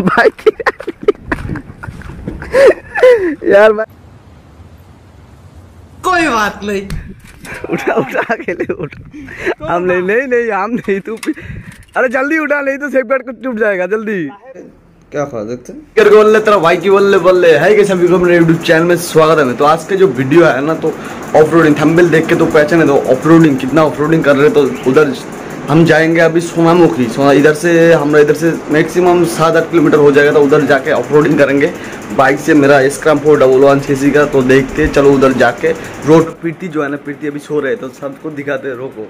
Bike यार भाई कोई बात नहीं। उठा उठा अकेले उठा। हम नहीं नहीं नहीं हम नहीं तू अरे जल्दी उठा नहीं तो सेफ़ गार्ड कुछ टूट जाएगा जल्दी। क्या खा देखते हैं। करके बोल ले तेरा भाई की बोल ले बोल ले। है कैसे अभी मेरे यूट्यूब चैनल में स्वागत है तो आज का जो वीडियो है ना तो ऑफ़ रोडिंग थंबनेल देख के तो पहचाने तो ऑफ़ रोडिंग कितना ऑफ़ रोडिंग कर रहे तो उधर हम जाएँगे अभी सोनामुखी। सोना इधर से हम इधर से मैक्सिमम सात आठ किलोमीटर हो जाएगा तो उधर जाके ऑफ़ करेंगे। बाइक से मेरा Scram four double one C का तो देखते चलो उधर जाके। रोड प्रीति जो है ना प्रीति अभी सो रहे तो सबको दिखाते रोको।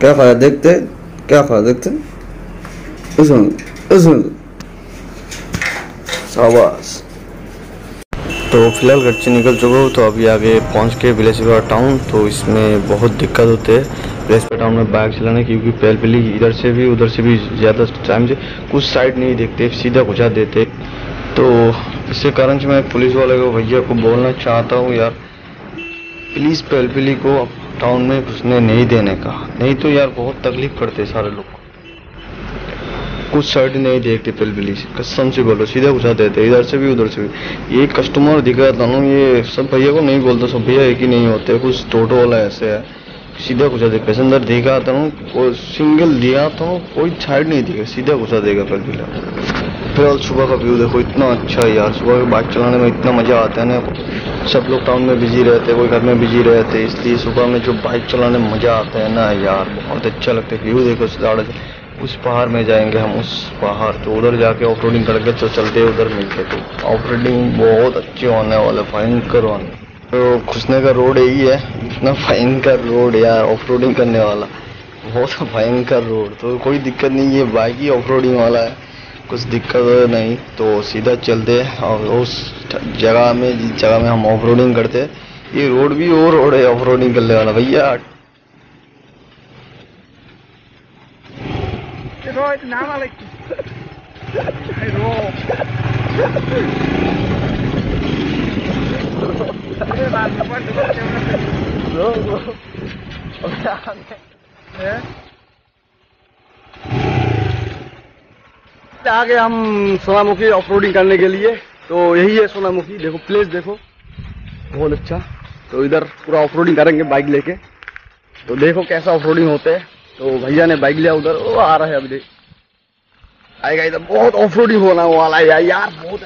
क्या खाया देखते क्या खाया देखते? इसमें इसमें शाबाश। तो फ़िलहाल घर से निकल चुका हूँ तो अभी आगे पहुँच के बिलेसपुरा टाउन तो इसमें बहुत दिक्कत होती है। बिलेसपुरा टाउन में बाइक चलाने क्योंकि पहल पहली इधर से भी, उधर से भी ज़्यादा टाइम से कुछ साइड नहीं देखते, सीधा घुसा देते। तो इसके कारण से मैं पुलिस वाले को, भैया को बोलना चाहता हूँ यार। प्लीज़ पहलपली को टाउन में घुसने नहीं देने का नहीं तो यार बहुत तकलीफ़ पड़ते सारे लोग। कुछ साइड नहीं देखते पहलपली से। कसम से बोलो, सीधा घुसा देते इधर से भी, उधर से भी। ये कस्टमर दिखा था ना, ये सब भैया को नहीं बोलता, सब भैया एक ही नहीं होते, कुछ टोटो वाला ऐसे है। सीधा घुसा दे, पैसेंजर देखा था कोई सिंगल दिया था कोई साइड नहीं दिया सीधा घुसा देगा पहलपली फ़िलहाल सुबह का व्यू देखो, इतना अच्छा है यार, सुबह की बाइक चलाने में इतना मज़ा आता है ना। सब लोग टाउन में बिज़ी रहते, कोई घर में बिज़ी रहते, इसलिए सुबह में जो बाइक चलाने में मज़ा आता है ना यार, बहुत अच्छा लगता है। व्यू देखो साढ़े उस पहाड़ में जाएँगे, हम उस पहाड़ तो उधर जाके ऑफ़ रोडिंग करके तो चलते उधर मिलते तो। ऑफ़ रोडिंग बहुत अच्छे होने वाले, भयंकर होने। तो घुसने का रोड यही है, इतना भयंकर रोड यार ऑफ़ रोडिंग करने वाला। बहुत भयंकर रोड तो कोई दिक्कत नहीं है बाइक ही ऑफ़ रोडिंग वाला है। कुछ दिक्कत नहीं तो सीधा चलते और उस जगह में, जिस जगह में हम ऑफ़ रोडिंग करते ये रोड भी वो रोड है ऑफ़ रोडिंग करने वाला। भैया आगे हम सोनामुखी ऑफ़ रोडिंग करने के लिए तो यही है सोनामुखी। देखो प्लेस देखो। बहुत अच्छा। तो इधर पूरा ऑफ़ रोडिंग करेंगे बाइक लेके। तो देखो कैसा ऑफ़ रोडिंग होते है। तो भैया ने बाइक लिया उधर। वो आ रहा है अभी आएगा इधर बहुत ऑफ़ रोडिंग होना वाला है यार, बहुत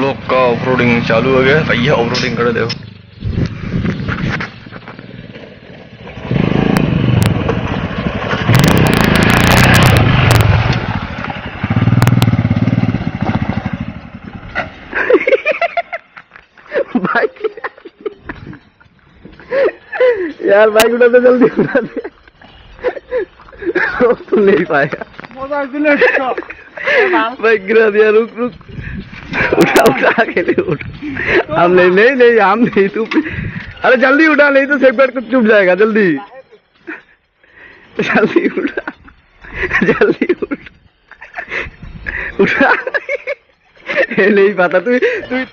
लोग का ऑफ़ रोडिंग चालू हो गया। भैया ऑफ़ रोडिंग कर देखो बाइक यार बाइक उठा दे जल्दी उठा दे तो नहीं पाएगा बाइक गिरा दिया, रुक रुक। उठा उठा अकेले उठ। हम नहीं नहीं नहीं हम नहीं तू अरे जल्दी उठा, नहीं तो सेफ़ गार्ड कुछ चुप जाएगा, जल्दी। जल्दी उठा, जल्दी उठ। उठा। नहीं पाता, तू तू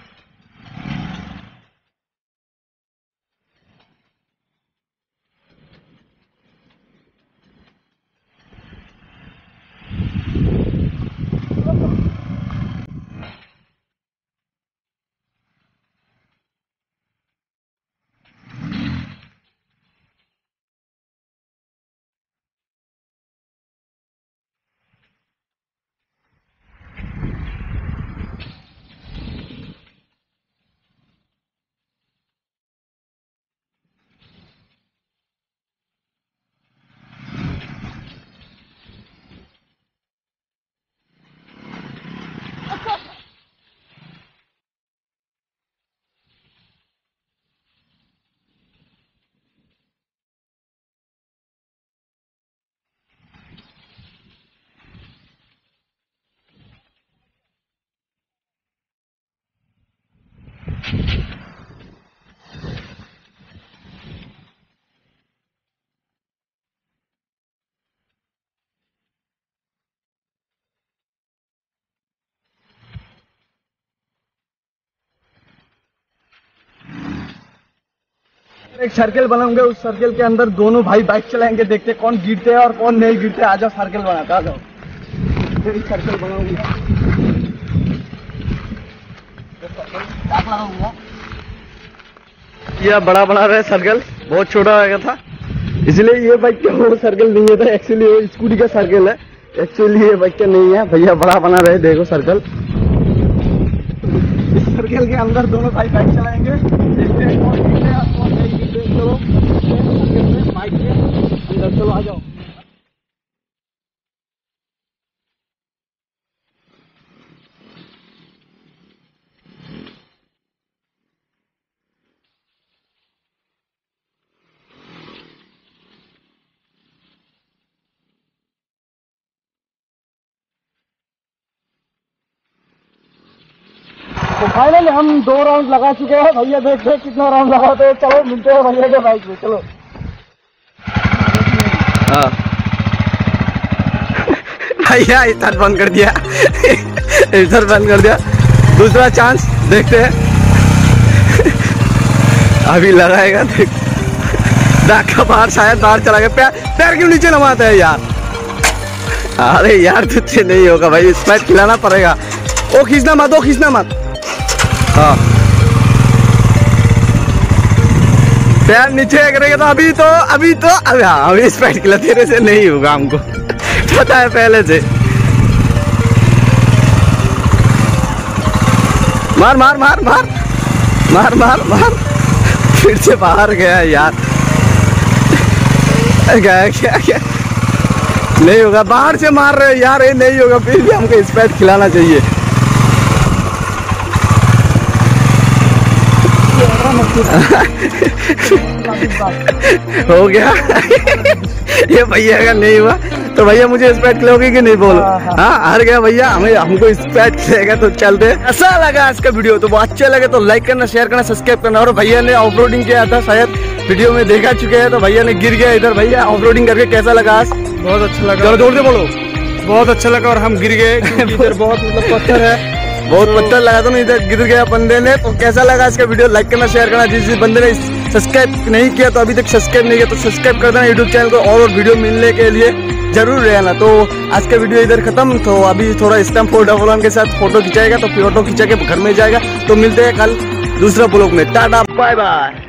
एक सर्कल बनाऊँगे, उस सर्कल के अंदर दोनों भाई बाइक चलाएँगे, देखते कौन गिरते हैं और कौन नहीं गिरते आ जाओ सर्कल बनाते आ जाओ। फिर सर्कल बनाऊँगा। यह बड़ा बना रहे सर्कल बहुत छोटा हो था। इसलिए ये बाइक का वो सर्कल नहीं है था एक्चुअली वो स्कूटी का सर्कल है। एक्चुअली ये बाइक का नहीं है, भैया बड़ा बना रहे देखो सर्कल इस सर्कल के अंदर दोनों भाई बाइक चलाएँगे, देखते हैं कौन हैं कौन चलो सर्कल में बाइक के अंदर चलो आ जाओ तो फाइनली हम दो राउंड लगा चुके हैं। भैया देख हैं कितना राउंड लगाते हैं चलो, मिलते हैं भैया के बाइक में चलो। हाँ। भैया, इधर बंद कर दिया। इधर बंद कर दिया। दूसरा चांस देखते हैं। अभी लगाएगा, देख। दाका बाहर, शायद बाहर चला गया। पैर पैर क्यों नीचे नमाता है यार? अरे यार तुझसे नहीं होगा भाई। इस मैच खिलाना पड़ेगा। ओ, खींचना मत, ओ, खींचना मत। हाँ। पैर नीचे करेगा तो अभी तो अभी तो अभी हाँ अभी इस स्पाइट किला तेरे से नहीं होगा हमको। पता है पहले से। मार मार मार मार। मार मार मार। फिर से बाहर गया यार। गया क्या क्या नहीं होगा, बाहर से मार रहे यार। ये नहीं होगा, फिर भी हमको स्पाइट खिलाना चाहिए। हो गया? ये भैया का नहीं हुआ। तो भैया मुझे स्पैट खिलाओगे कि नहीं बोलो? हाँ हार गया भैया। हमें हमको स्पैट खिलाएगा तो चलते ऐसा लगा आज का वीडियो तो बहुत अच्छा लगे तो लाइक करना शेयर करना सब्सक्राइब करना। और भैया ने ऑफ़ किया था शायद वीडियो में देखा चुके हैं तो भैया ने गिर गया इधर। भैया ऑफ़ करके कैसा लगा आज? बहुत अच्छा लगा। ज़ोर से बोलो। बहुत अच्छा लगा और हम गिर गए इधर बहुत मतलब पत्थर है। बहुत पत्थर लगा था ना इधर, गिर गया बंदे ने। तो कैसा लगा इसका वीडियो? लाइक करना शेयर करना। जिस जिस बंदे ने सब्सक्राइब नहीं किया तो अभी तक सब्सक्राइब नहीं किया तो सब्सक्राइब कर देना यूट्यूब चैनल को और और वीडियो मिलने के लिए ज़रूर रहना। तो आज का वीडियो इधर खत्म। तो अभी थोड़ा स्टम्प फोर डबल वन के साथ फ़ोटो खिंचाएगा तो फ़ोटो खिंचा के घर में जाएगा। तो मिलते हैं कल दूसरा ब्लॉग में। Tata bye bye